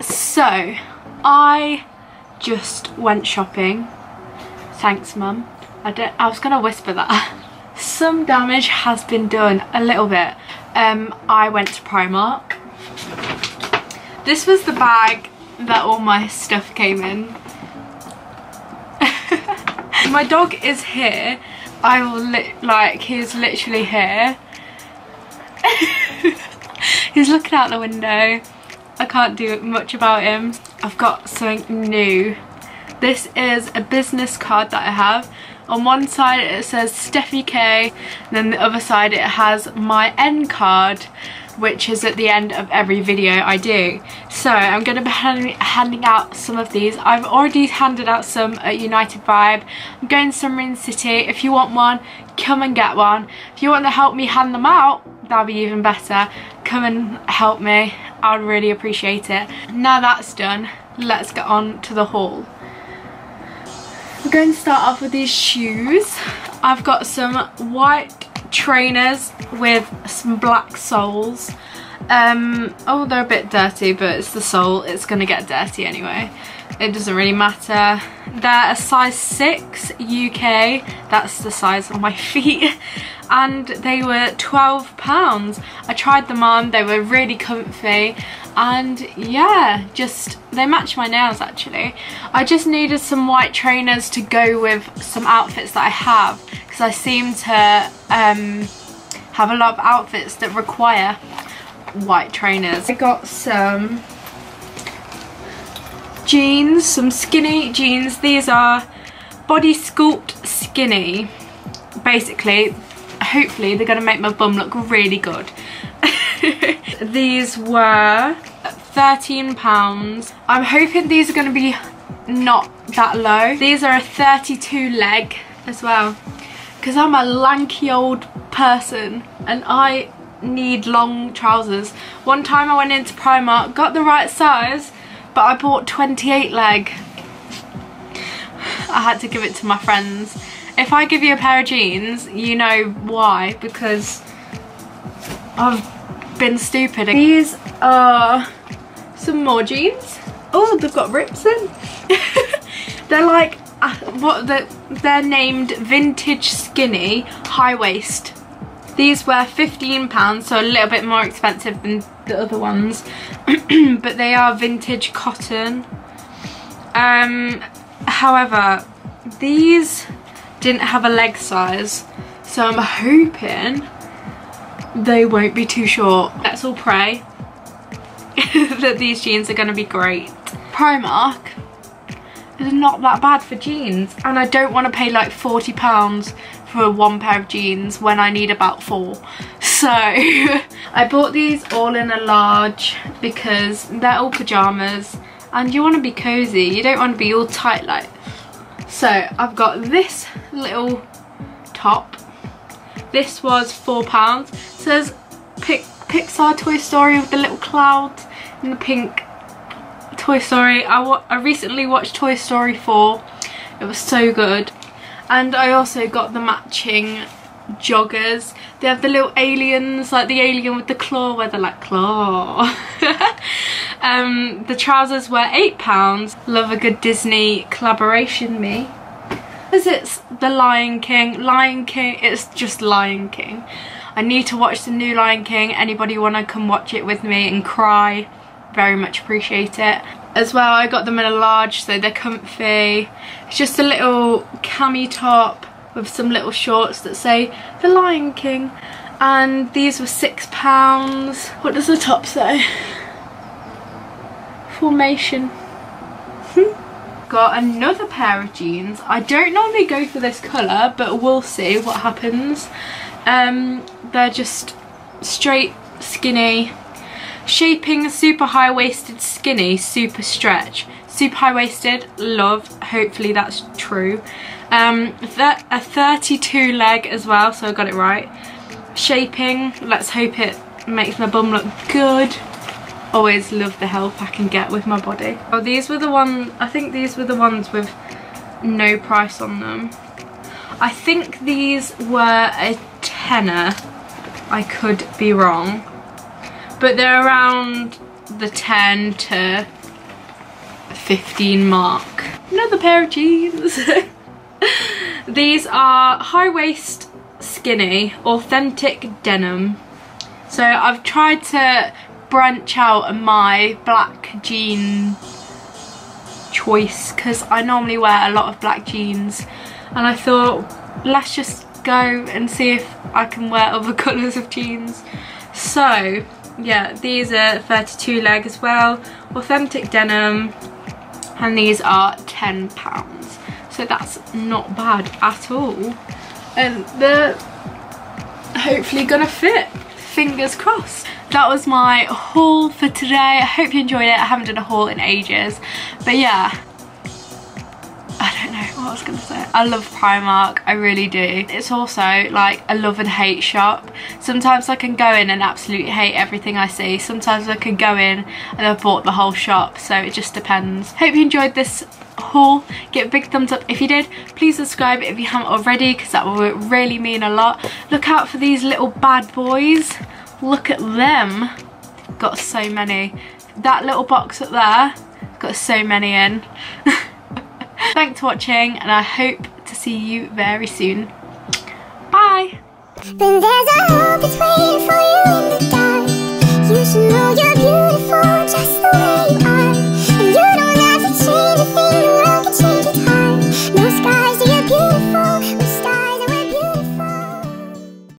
so I just went shopping. Thanks, mum. I don't. I was gonna whisper that. Some damage has been done a little bit. Um, I went to Primark. This was the bag that all my stuff came in. my dog is here. I will like he's literally here. he's looking out the window. I can't do much about him. I've got something new. This is a business card that I have. On one side it says Stephy K, and then the other side it has my end card, which is at the end of every video I do. So I'm going to be handing out some of these. I've already handed out some at United Vibe. I'm going to in City. If you want one, come and get one. If you want to help me hand them out, that'll be even better. Come and help me. I'd really appreciate it. Now that's done, let's get on to the haul. We're going to start off with these shoes. I've got some white trainers with some black soles. Um, oh, they're a bit dirty, but it's the sole. It's going to get dirty anyway. It doesn't really matter. They're a size 6 UK. That's the size of my feet and they were 12 pounds I tried them on they were really comfy and yeah just they match my nails actually I just needed some white trainers to go with some outfits that I have because I seem to um, have a lot of outfits that require white trainers I got some jeans some skinny jeans these are body sculpt skinny basically hopefully they're going to make my bum look really good. these were £13. I'm hoping these are going to be not that low. These are a 32 leg as well because I'm a lanky old person and I need long trousers. One time I went into Primark, got the right size, but I bought 28 leg. I had to give it to my friends if I give you a pair of jeans, you know why, because I've been stupid. These are some more jeans. Oh, they've got rips in. they're like, uh, what the, they're named Vintage Skinny High Waist. These were £15, so a little bit more expensive than the other ones. but they are vintage cotton. Um, however, these didn't have a leg size so I'm hoping they won't be too short. Let's all pray that these jeans are going to be great. Primark is not that bad for jeans and I don't want to pay like £40 for one pair of jeans when I need about four. So I bought these all in a large because they're all pyjamas and you want to be cozy. You don't want to be all tight like so I've got this little top. This was £4. It says Pixar Toy Story with the little clouds and the pink Toy Story. I, I recently watched Toy Story 4. It was so good. And I also got the matching joggers. They have the little aliens, like the alien with the claw where they're like, claw. um, the trousers were £8. Love a good Disney collaboration, me. As it's The Lion King. Lion King, it's just Lion King. I need to watch the new Lion King. Anybody want to come watch it with me and cry? Very much appreciate it. As well, I got them in a large, so they're comfy. It's just a little cami top with some little shorts that say The Lion King. And these were six pounds. What does the top say? Formation. Got another pair of jeans. I don't normally go for this colour but we'll see what happens. Um, they're just straight skinny shaping super high-waisted skinny super stretch super high-waisted love hopefully that's true um, a 32 leg as well, so I got it right. Shaping, let's hope it makes my bum look good. Always love the help I can get with my body. Oh, these were the ones, I think these were the ones with no price on them. I think these were a tenner. I could be wrong. But they're around the 10 to 15 mark. Another pair of jeans. These are high waist skinny authentic denim. So I've tried to branch out my black jean choice because I normally wear a lot of black jeans and I thought let's just go and see if I can wear other colours of jeans. So yeah these are 32 leg as well. Authentic denim. And these are 10 pounds. So that's not bad at all. Um, and they're hopefully gonna fit. Fingers crossed. That was my haul for today. I hope you enjoyed it. I haven't done a haul in ages. But yeah what I was gonna say. I love Primark, I really do. It's also like a love and hate shop. Sometimes I can go in and absolutely hate everything I see. Sometimes I can go in and I've bought the whole shop, so it just depends. Hope you enjoyed this haul. Give a big thumbs up if you did. Please subscribe if you haven't already, because that will really mean a lot. Look out for these little bad boys. Look at them. Got so many. That little box up there, got so many in. Thanks for watching and I hope to see you very soon. Bye!